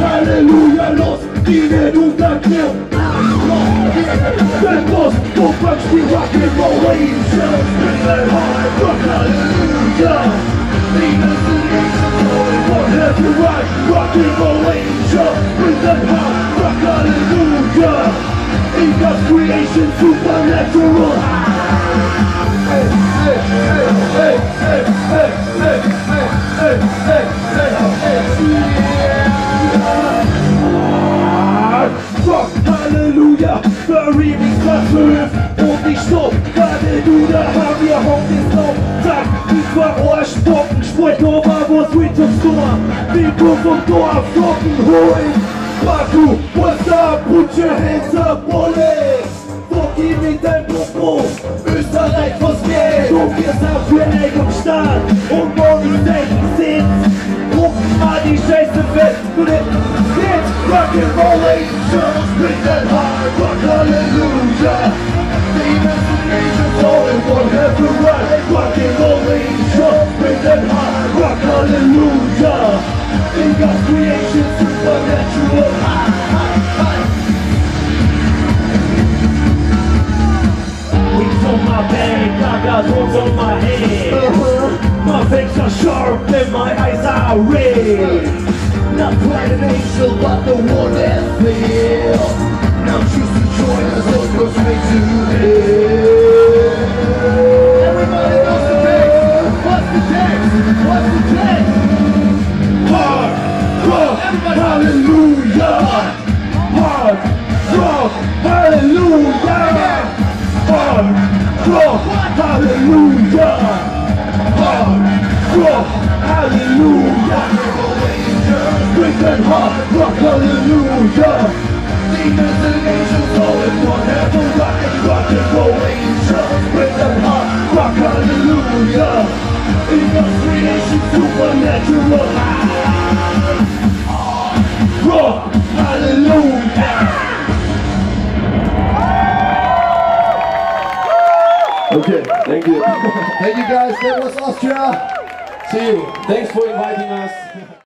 Halleluja, los, die Welt unter Kirche. Bad boys, full bunch we rock and roll ladies that high rock hallelujah Leave us in only one happy right Rock and roll angel that high rock hallelujah ya. God's creation supernatural hey, hey. Verfüllt und ich stopp, weil du da haben wir ist noch Tag, ich war Ohrspocken, sprich over, wo Sweet zum Store, Mikro vom Dorf, Glocken holen, Baku, what's up, put your hands up, mit dein Popo, Österreich, was geht, du wirst auf am Start, und morgen denken Scheiße fest, du rock and roll bring that hard rock, rock and roll angels, bring that hard rock, hallelujah. God's creation, supernatural, high, high, high. My got horns on my head. My are sharp and my eyes are red. Not quite an angel, but the one that failed. Hallelujah. Hard rock, hallelujah. Hard rock, hallelujah. Hard rock, hallelujah. That hard rock, hallelujah. Demons and angels all in one heaven, rock and rock and roll angels. That hard rock, hallelujah. In God's creation, supernatural. Okay, thank you. Thank you guys. That was Austria. See you. Thanks for inviting us.